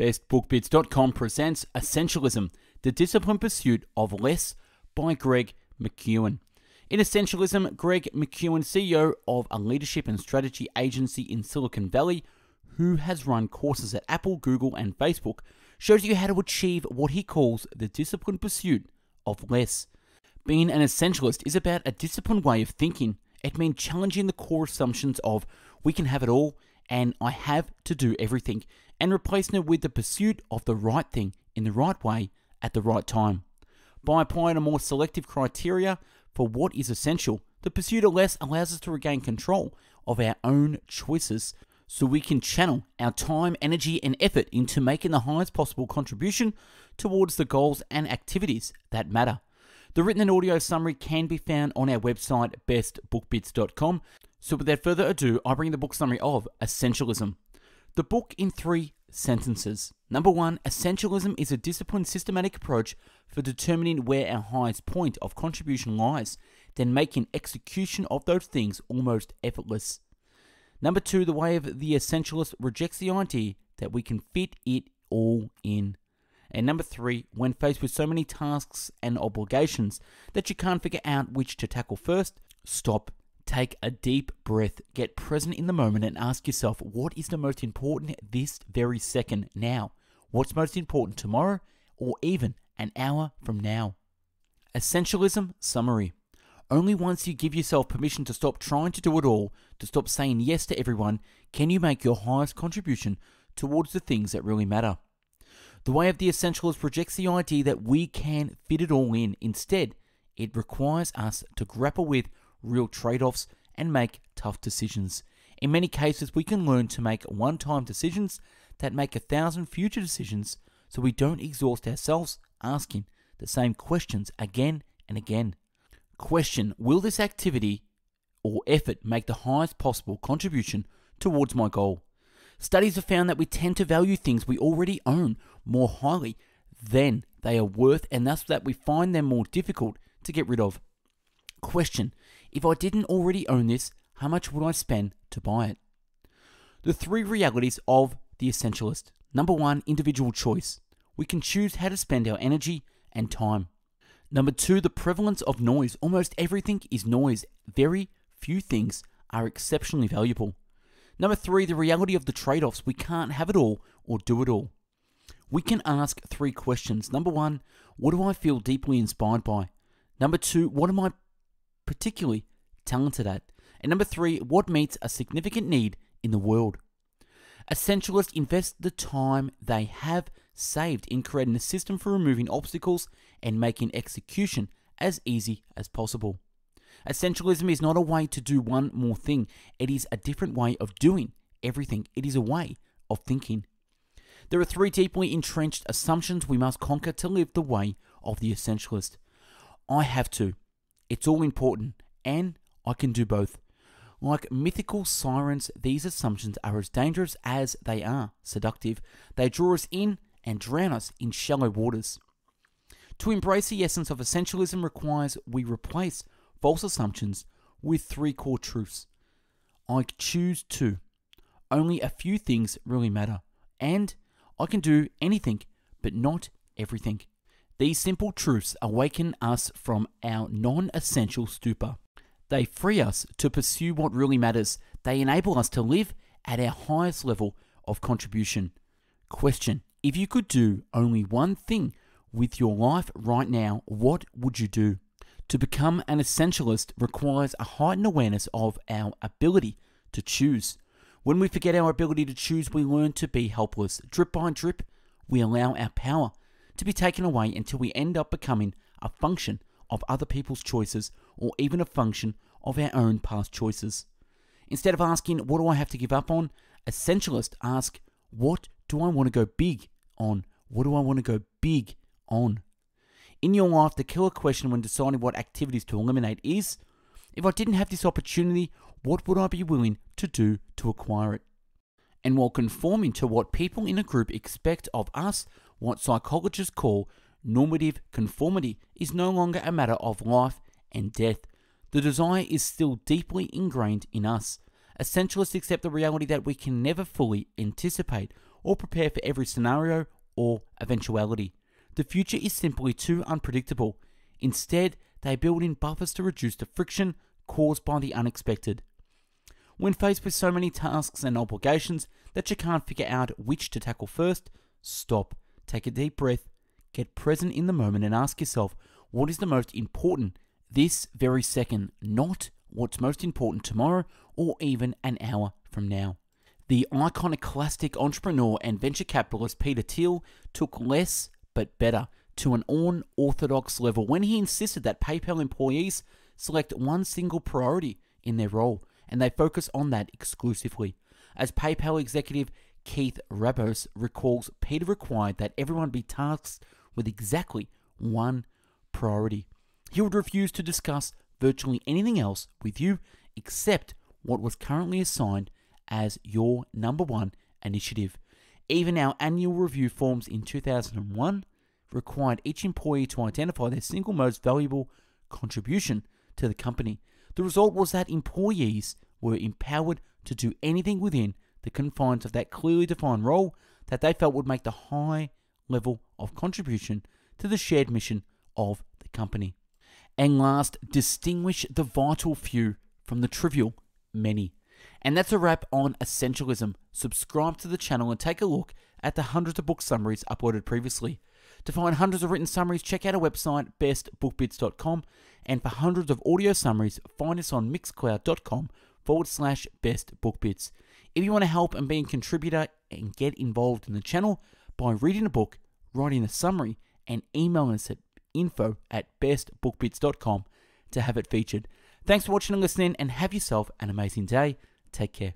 BestBookBits.com presents Essentialism, the disciplined pursuit of less by Greg McKeown. In Essentialism, Greg McKeown, CEO of a leadership and strategy agency in Silicon Valley, who has run courses at Apple, Google, and Facebook, shows you how to achieve what he calls the disciplined pursuit of less. Being an essentialist is about a disciplined way of thinking. It means challenging the core assumptions of we can have it all and I have to do everything, and replacing it with the pursuit of the right thing in the right way at the right time. By applying a more selective criteria for what is essential, the pursuit of less allows us to regain control of our own choices so we can channel our time, energy, and effort into making the highest possible contribution towards the goals and activities that matter. The written and audio summary can be found on our website, bestbookbits.com. So, without further ado, I bring the book summary of Essentialism. The book in three sentences. Number one, Essentialism is a disciplined, systematic approach for determining where our highest point of contribution lies, then making execution of those things almost effortless. Number two, the way of the essentialist rejects the idea that we can fit it all in. And number three, when faced with so many tasks and obligations that you can't figure out which to tackle first, stop, take a deep breath, get present in the moment, and ask yourself what is the most important this very second now? What's most important tomorrow or even an hour from now? Essentialism Summary Only once you give yourself permission to stop trying to do it all, to stop saying yes to everyone, can you make your highest contribution towards the things that really matter. The way of the essentialist projects the idea that we can fit it all in. Instead, it requires us to grapple with real trade offs and make tough decisions. In many cases, we can learn to make one time decisions that make a thousand future decisions so we don't exhaust ourselves asking the same questions again and again. Question Will this activity or effort make the highest possible contribution towards my goal? Studies have found that we tend to value things we already own more highly than they are worth, and thus that we find them more difficult to get rid of. Question If I didn't already own this, how much would I spend to buy it? The three realities of the essentialist. Number one, individual choice. We can choose how to spend our energy and time. Number two, the prevalence of noise. Almost everything is noise. Very few things are exceptionally valuable. Number three, the reality of the trade offs. We can't have it all or do it all. We can ask three questions. Number one, what do I feel deeply inspired by? Number two, what am I particularly talented at? And number three, what meets a significant need in the world? Essentialists invest the time they have saved in creating a system for removing obstacles and making execution as easy as possible. Essentialism is not a way to do one more thing, it is a different way of doing everything. It is a way of thinking. There are three deeply entrenched assumptions we must conquer to live the way of the essentialist. I have to. It's all important, and I can do both. Like mythical sirens, these assumptions are as dangerous as they are seductive. They draw us in and drown us in shallow waters. To embrace the essence of essentialism requires we replace false assumptions with three core truths. I choose to. Only a few things really matter. And I can do anything, but not everything. These simple truths awaken us from our non essential stupor. They free us to pursue what really matters. They enable us to live at our highest level of contribution. Question If you could do only one thing with your life right now, what would you do? To become an essentialist requires a heightened awareness of our ability to choose. When we forget our ability to choose, we learn to be helpless. Drip by drip, we allow our power to be taken away until we end up becoming a function of other people's choices or even a function of our own past choices. Instead of asking, What do I have to give up on? essentialists ask, What do I want to go big on? What do I want to go big on? In your life, the killer question when deciding what activities to eliminate is if I didn't have this opportunity, what would I be willing to do to acquire it? And while conforming to what people in a group expect of us, what psychologists call normative conformity is no longer a matter of life and death. The desire is still deeply ingrained in us. Essentialists accept the reality that we can never fully anticipate or prepare for every scenario or eventuality. The future is simply too unpredictable. Instead, they build in buffers to reduce the friction caused by the unexpected. When faced with so many tasks and obligations that you can't figure out which to tackle first, stop, take a deep breath, get present in the moment, and ask yourself what is the most important this very second, not what's most important tomorrow or even an hour from now. The iconoclastic entrepreneur and venture capitalist Peter Thiel took less but better to an unorthodox level when he insisted that PayPal employees select one single priority in their role and they focus on that exclusively. As PayPal executive Keith Rabois recalls, Peter required that everyone be tasked with exactly one priority. He would refuse to discuss virtually anything else with you except what was currently assigned as your number one initiative. Even our annual review forms in 2001 required each employee to identify their single most valuable contribution to the company. The result was that employees were empowered to do anything within the confines of that clearly defined role that they felt would make the high level of contribution to the shared mission of the company. And last, distinguish the vital few from the trivial many. And that's a wrap on Essentialism. Subscribe to the channel and take a look at the hundreds of book summaries uploaded previously. To find hundreds of written summaries, check out our website, bestbookbits.com. And for hundreds of audio summaries, find us on mixcloud.com forward slash bestbookbits. If you want to help and be a contributor and get involved in the channel by reading a book, writing a summary, and emailing us at info at bestbookbits.com to have it featured. Thanks for watching and listening, and have yourself an amazing day. Take care.